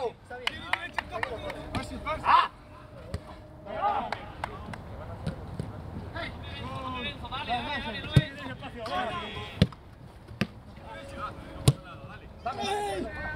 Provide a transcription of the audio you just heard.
Tá Bravo! Ah! Dale, dale, dale, dale.